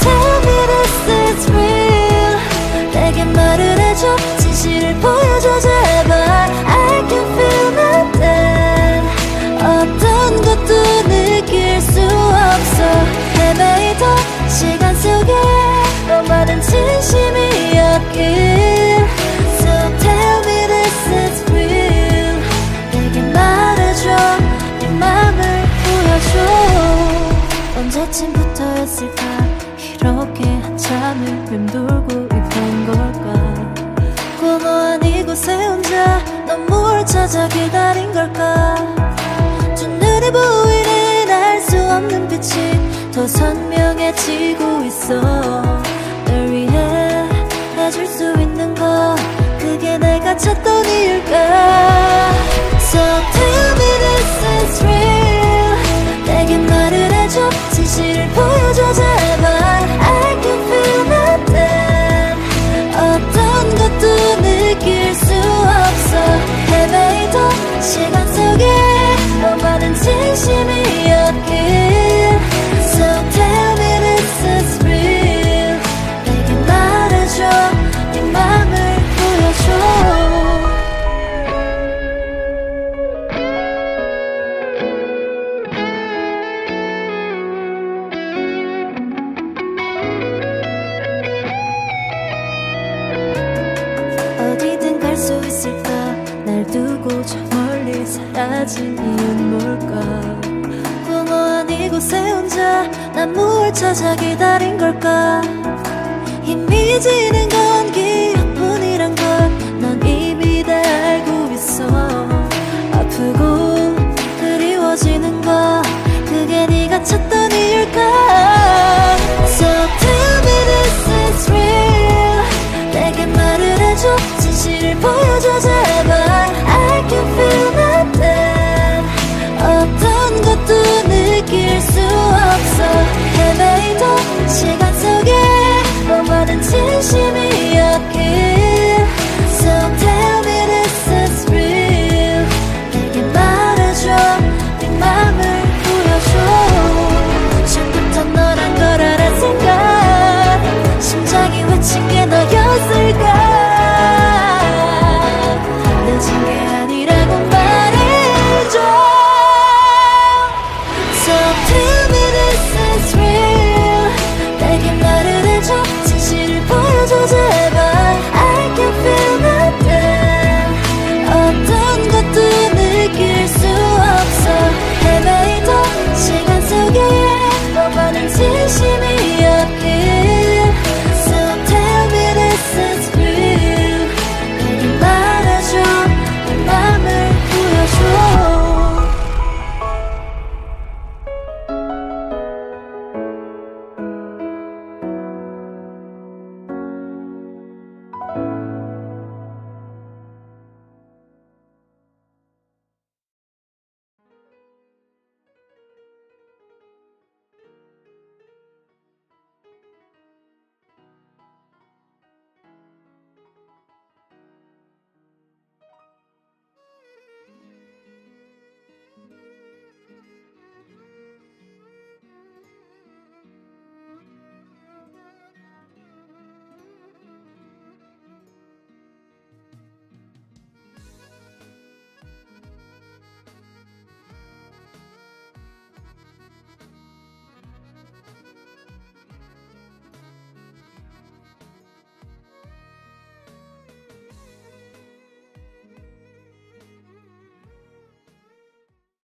tell me this is real. 내게 말을 해줘. 진실을 보여줘 제발 I can feel nothing. 어떤 것도 느낄 수 없어. 헤매이던 시간 속에 진심이었길. 네 맘을 보여줘. 언제쯤부터였을까 한참을 맴돌고 있던 걸까? 공허한 이곳에 혼자 너무를 찾아 기다린 걸까? 두 눈에 보이는 알 수 없는 빛이 더 선명해지고 있어. 널 위해 해줄 수 있는 거 그게 내가 찾던 이유일까 사라진 이유는 뭘까? 공허한 이곳에 혼자 난뭘 찾아 기다린 걸까? 희미해지는 건